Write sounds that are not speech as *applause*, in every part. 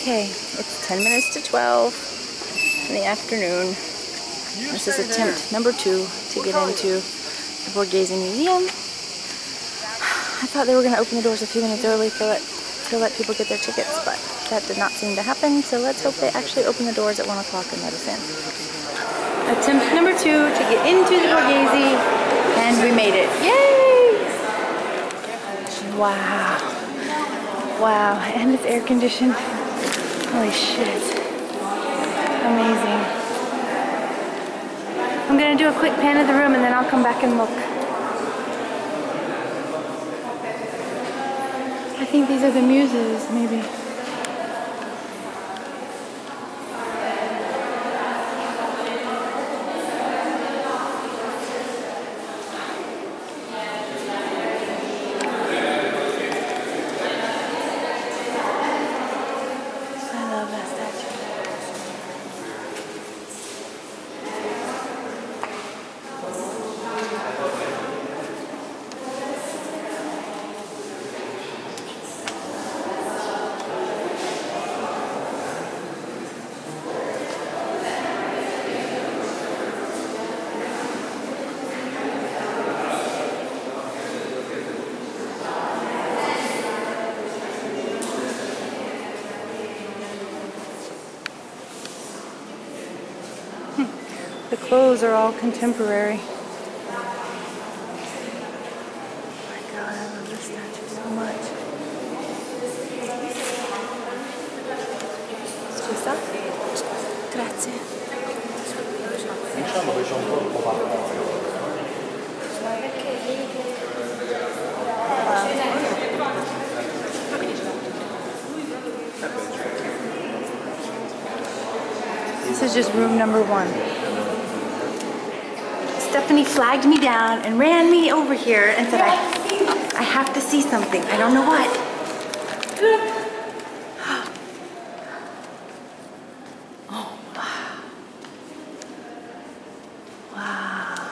Okay, it's 10 minutes to 12 in the afternoon. This is attempt number two to get into the Borghese Museum. I thought they were going to open the doors a few minutes early for let, to let people get their tickets, but that did not seem to happen, so let's hope they actually open the doors at 1 o'clock and let us in. Attempt number two to get into the Borghese, and we made it. Yay! Wow. Wow, and it's air conditioned. Holy shit. Amazing. I'm gonna do a quick pan of the room and then I'll come back and look. I think these are the muses, maybe. Clothes are all contemporary. Oh my god, I love this statue so much. Scusa? Grazie. This is just room number one. Stephanie down and ran me over here and said, I, I have to see something. I don't know what. *gasps* Oh, wow. Wow.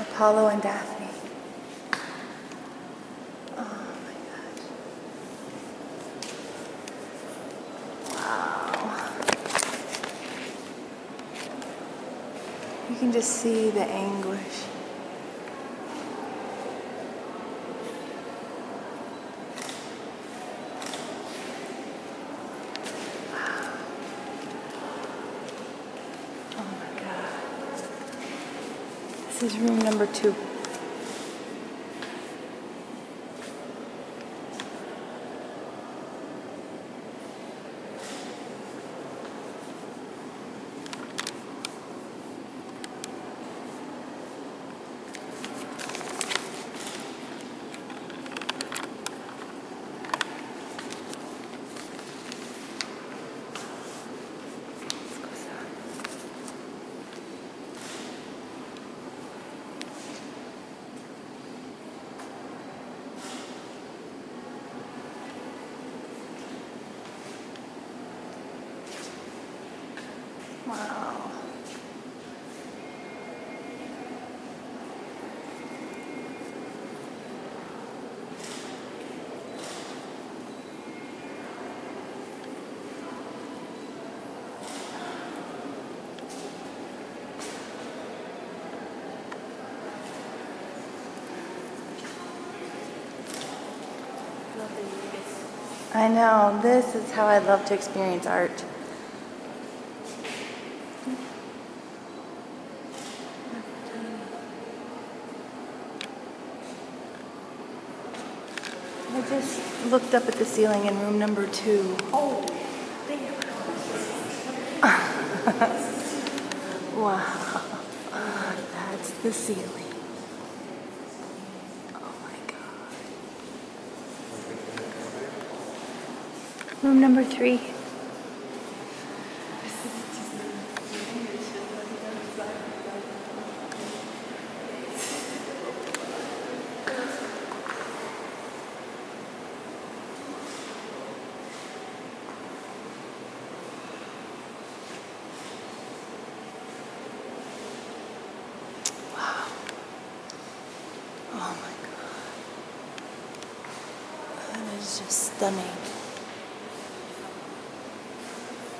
Apollo and Daphne. Oh my gosh. Wow. Just see the anguish. Wow. Oh my God. This is room number two. Scusa. Wow. I know, this is how I love to experience art. I just looked up at the ceiling in room number two. Oh, *laughs* wow. That's the ceiling. Oh my god. Room number three. Wow. Oh my god. That is just stunning.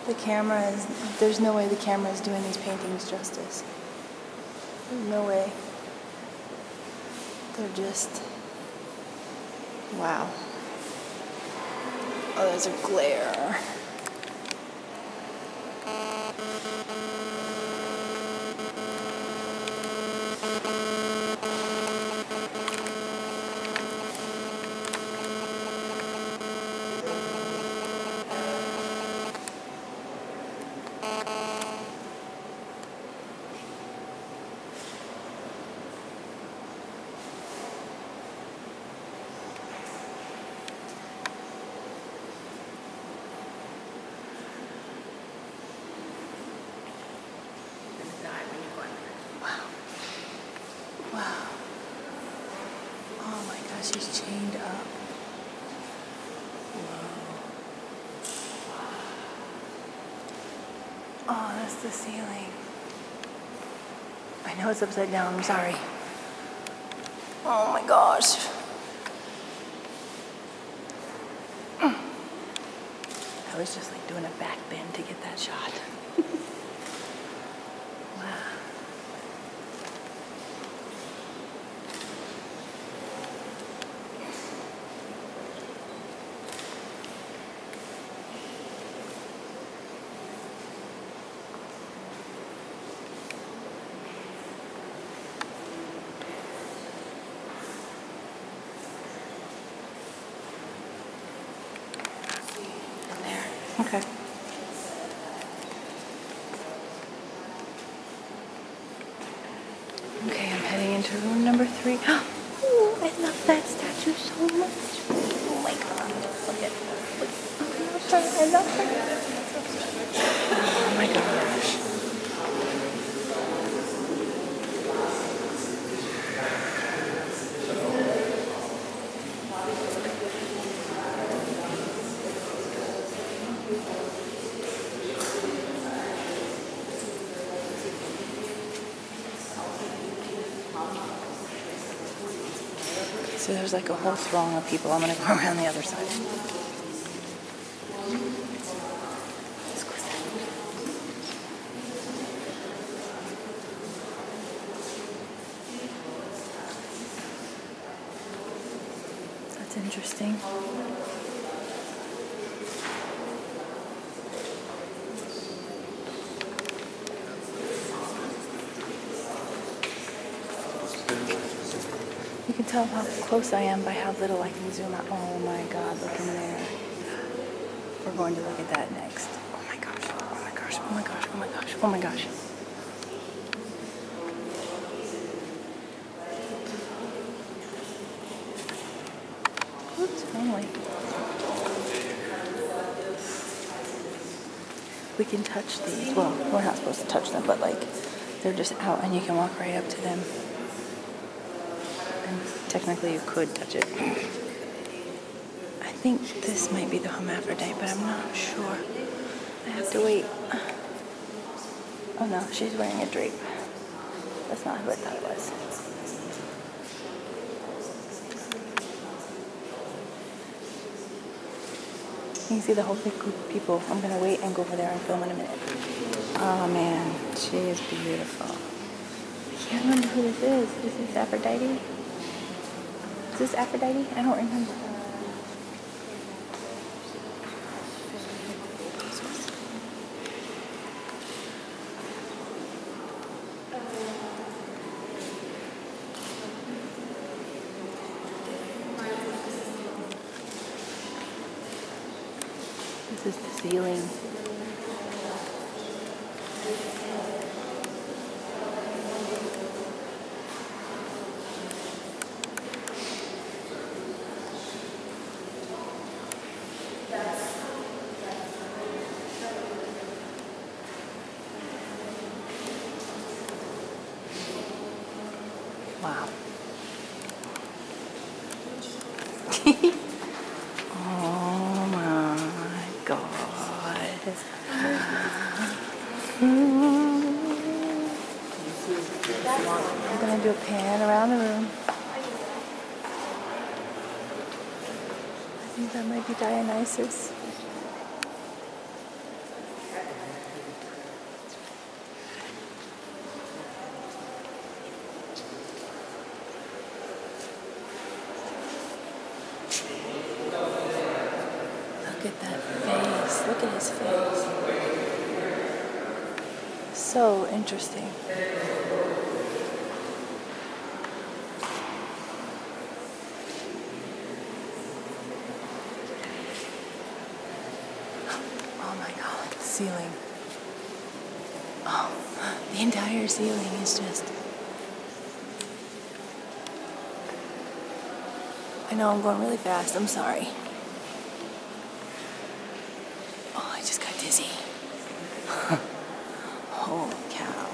The camera is, there's no way the camera is doing these paintings justice. No way. They're just, wow. Oh, there's a glare. Wow. Wow. Oh my gosh, he's chained up. Whoa. The ceiling. I know it's upside down, I'm sorry. Oh my gosh. I was just like doing a back bend to get that shot. Okay. Okay, I'm heading into room number three. *gasps* Oh, I love that statue so much. Oh my god. Look at look. I love her. I love her. Oh my gosh. So there's like a whole throng of people. I'm gonna go around the other side. That's interesting. You can tell how close I am by how little I can zoom out. Oh my god, look in there. We're going to look at that next. Oh my gosh, oh my gosh, oh my gosh, oh my gosh, oh my gosh. Oops, wrong. We can touch these. Well, we're not supposed to touch them, but like they're just out and you can walk right up to them. Technically you could touch it. I think this might be the hermaphrodite, but I'm not sure. I have to wait. Oh no, she's wearing a drape. That's not who I thought it was. You can see the whole group of people. I'm gonna wait and go over there and film in a minute. Oh man, she is beautiful. I can't remember who this is. Is this Aphrodite? Is this Aphrodite? I don't remember. This is the ceiling. Dionysus. Look at that face. Look at his face. So interesting. Ceiling is just. I know I'm going really fast, I'm sorry. Oh, I just got dizzy. Holy cow.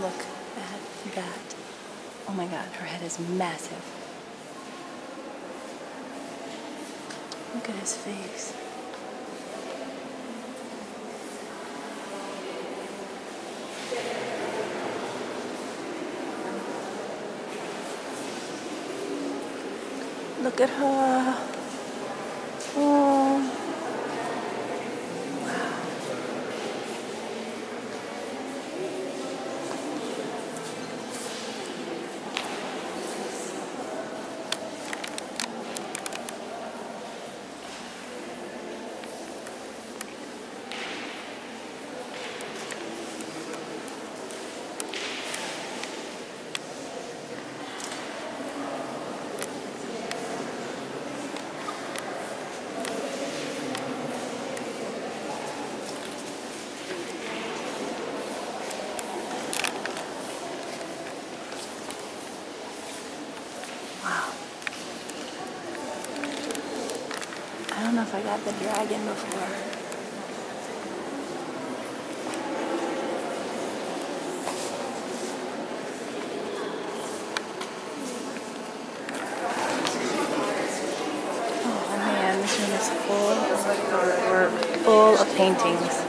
Look at that. Oh my god, her head massive. Look at his face. Look at her. Oh. Wow. I got the dragon before. Oh man, this room is full full of paintings.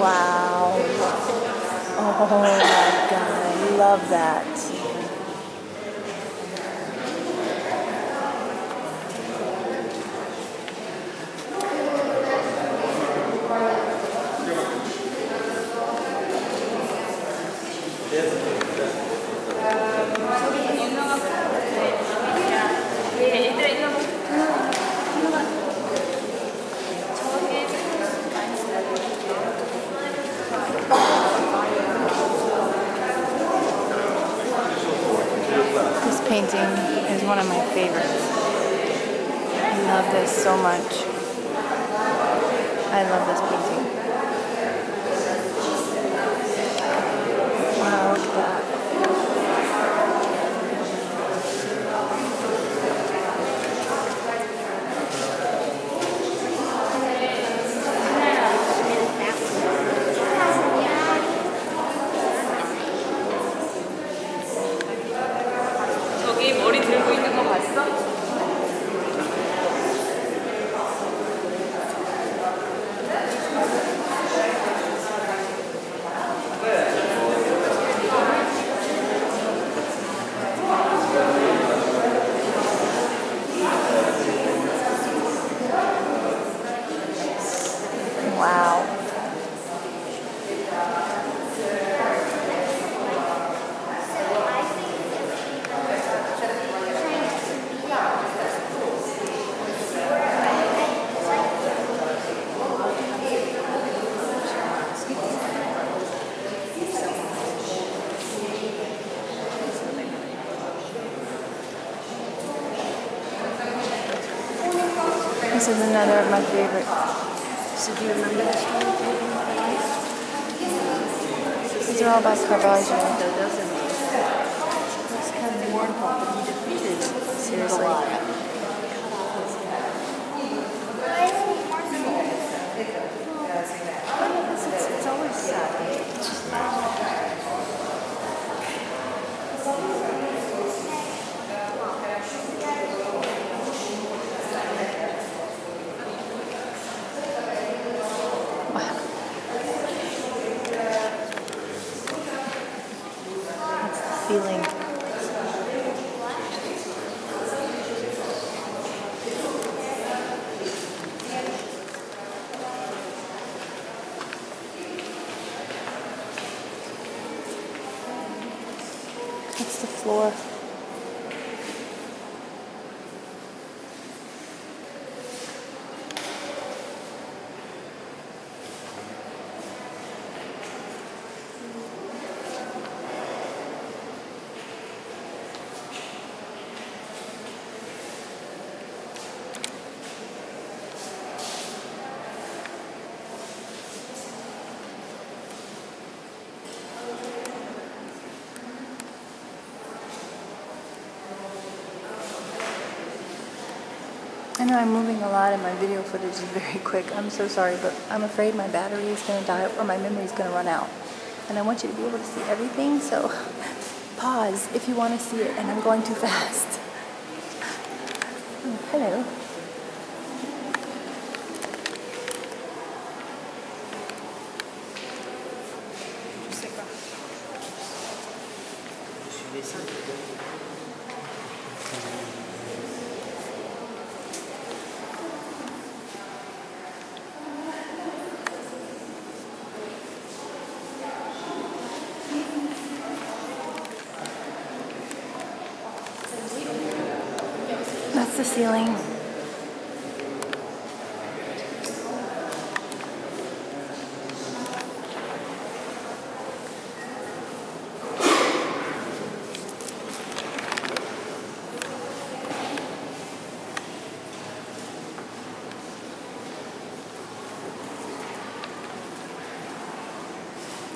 Wow. Oh my god, I love that. This painting is one of my favorites. I love this so much. I love this painting. This is another of my favorites. So do you remember the story of Living My Life? These are all by Caravaggio. Though doesn't it? It's kind of mournful, but he defeated Seriously. Goliath. Cut off his head. floor. I know I'm moving a lot and my video footage is very *laughs* quick. I'm so sorry, but I'm afraid my battery is going to die or my memory is going to run out. And I want you to be able to see everything, so *laughs* pause if you want to see it and I'm going too fast. *laughs* Oh, hello. That's the ceiling.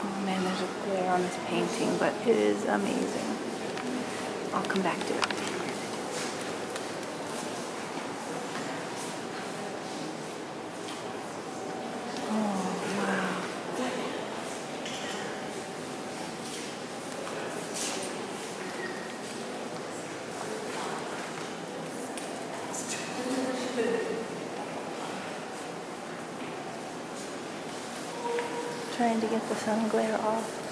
Oh man, there's a glare on this painting, but it is amazing. I'll come back to it. Oh, wow. Trying to get the sun glare off.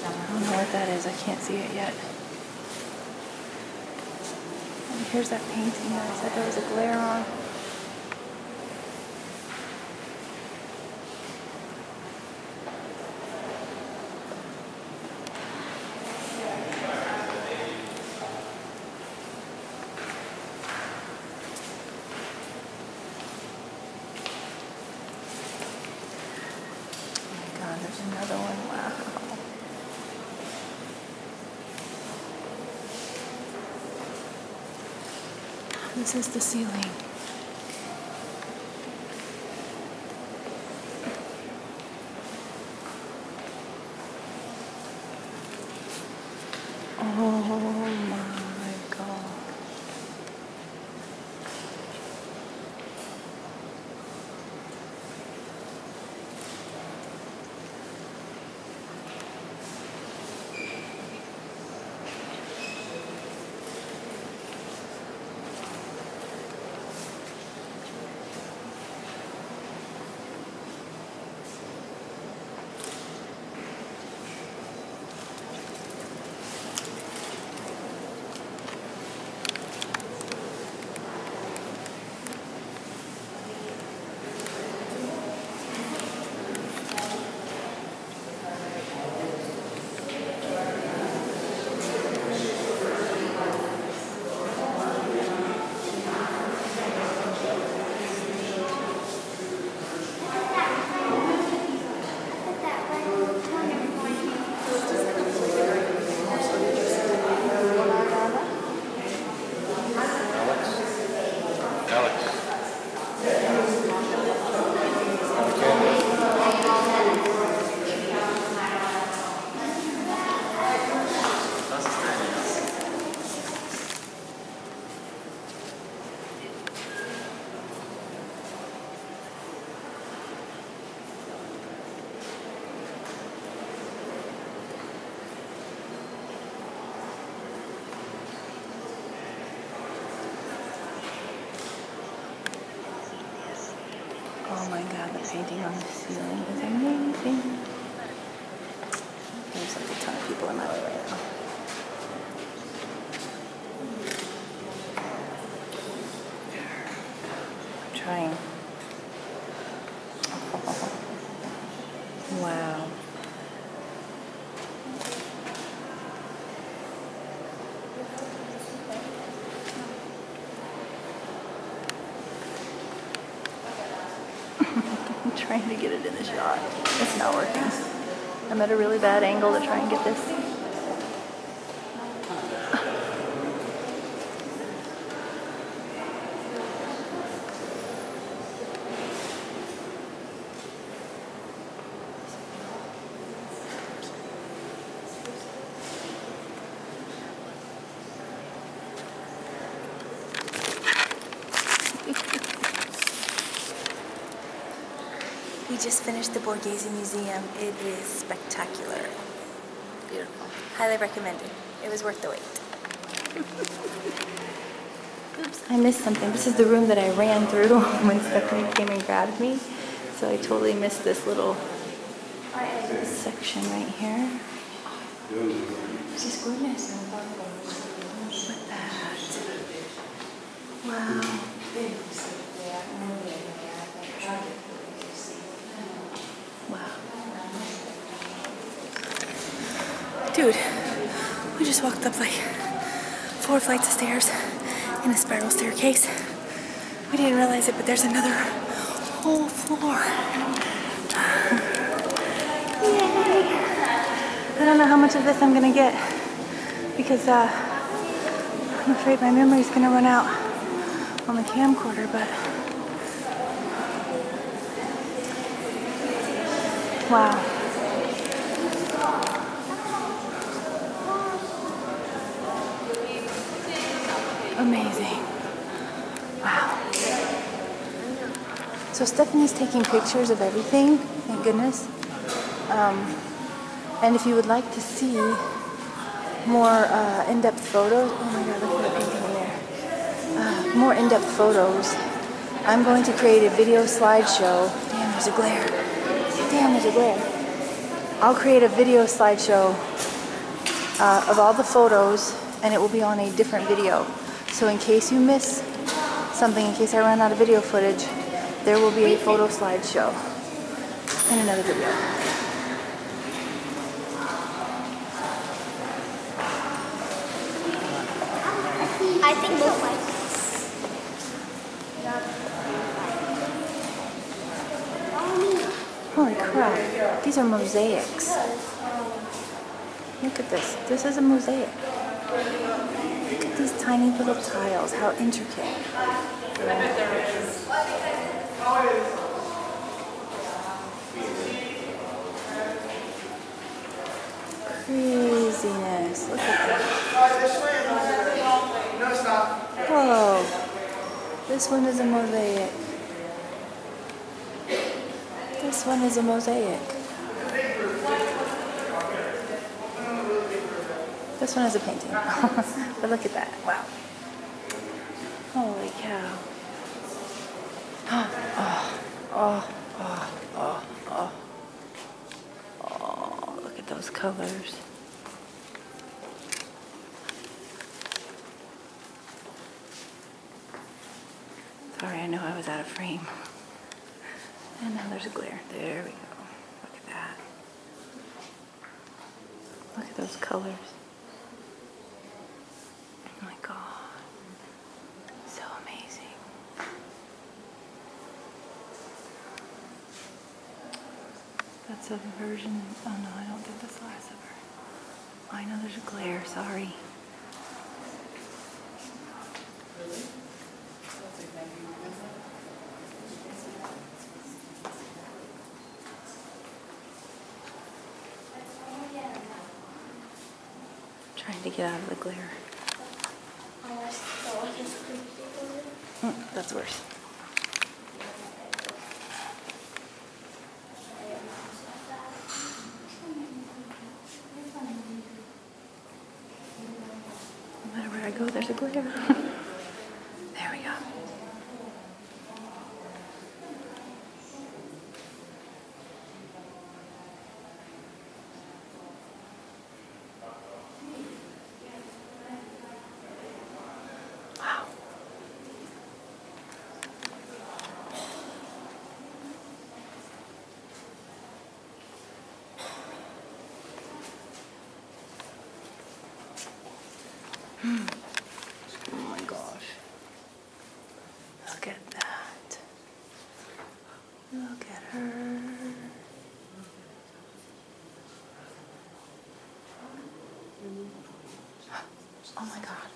I don't know what that is. I can't see it yet. And here's that painting that I said there was a glare on. Oh my god, there's another one. Wow. This is the ceiling. Trying to get it in the shot. It's not working. I'm at a really bad angle to try and get this. We just finished the Borghese Museum. It is spectacular. Beautiful. Highly recommended. It was worth the wait. Oops, I missed something. This is the room that I ran through *laughs* when Stephanie came and grabbed me. So I totally missed this little section right here. This goodness. Look at that. Wow. Wow. Dude, we just walked up like four flights of stairs in a spiral staircase. We didn't realize it, but there's another whole floor. Yay! I don't know how much of this I'm gonna get because uh, I'm afraid my memory's gonna run out on the camcorder, but wow. Amazing. Wow. So Stephanie's taking pictures of everything, thank goodness. Um, and if you would like to see more uh, in-depth photos, oh my god, look at the painting there. Uh, more in-depth photos, I'm going to create a video slideshow. Damn, there's a glare. Damn, there's a glare. I'll create a video slideshow uh, of all the photos and it will be on a different video. So in case you miss something, in case I run out of video footage, there will be a photo slideshow in another video. I think both ways. Holy crap, these are mosaics. Look at this. This is a mosaic. Look at these tiny little tiles, how intricate. Craziness. Look at that. Whoa. This one is a mosaic. This one is a mosaic. This one is a painting. *laughs* but look at that. Wow. Holy cow. *gasps* Oh, oh, oh, oh, oh. Oh, look at those colors. Sorry, I know I was out of frame. And now there's a glare. There we go. Look at that. Look at those colors. Oh my god. So amazing. That's a version. Oh no, I don't think that's the last of her. I know there's a glare. Sorry. Trying to get out of the glare. Mm, that's worse. No matter where I go, there's a glare. there we go. Oh my gosh. Look at that. Look at her. Oh my god.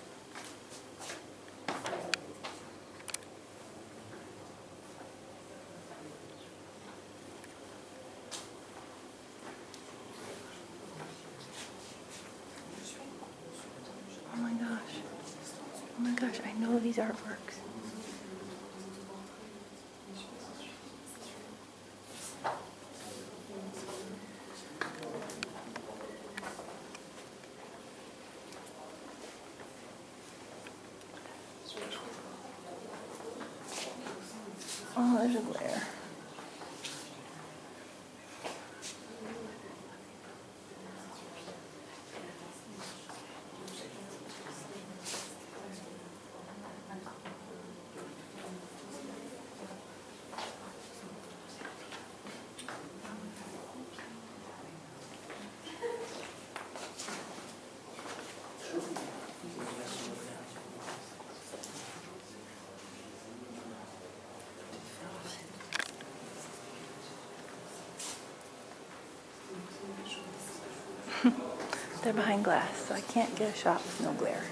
Oh my gosh. Oh Oh my gosh, I know these artworks. Oh, there's a glare. They're behind glass, so I can't get a shot with no glare.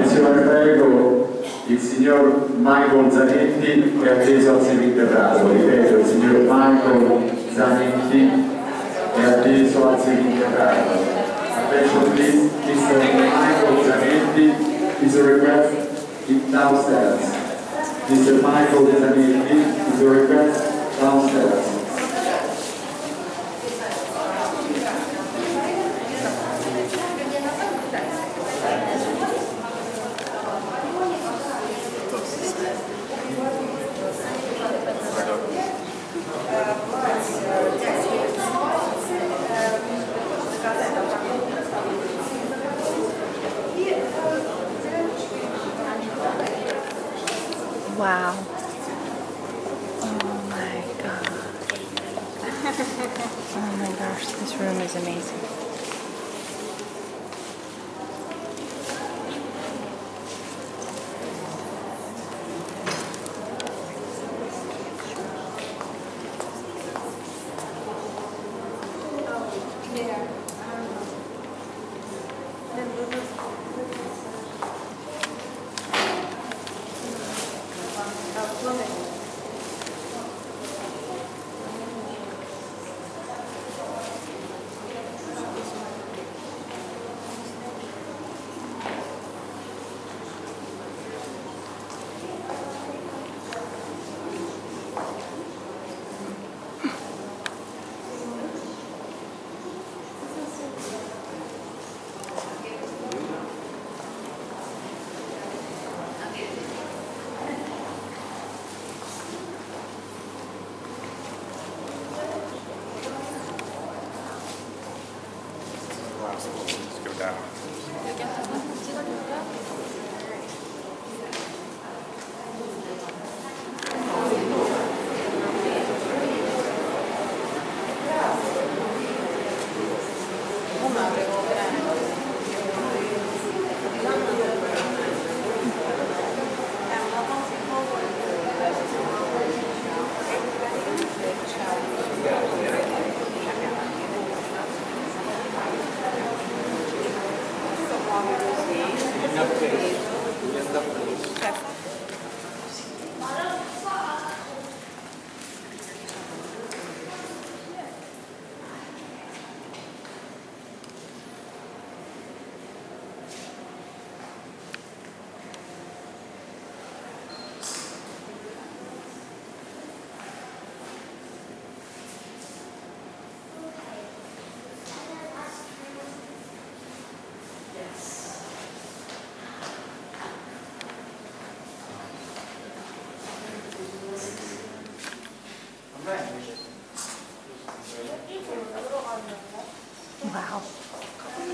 Attenzione prego, il signor Michael Zanetti è atteso al seminterrato, ripeto, il signor Michael Zanetti è atteso al seminterrato. Attention please, Mr. Michael Zanetti is a request in downstairs. Mr. Michael Zanetti is a request downstairs. Oh my gosh, this room is amazing.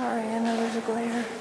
Sorry, I know there's a glare.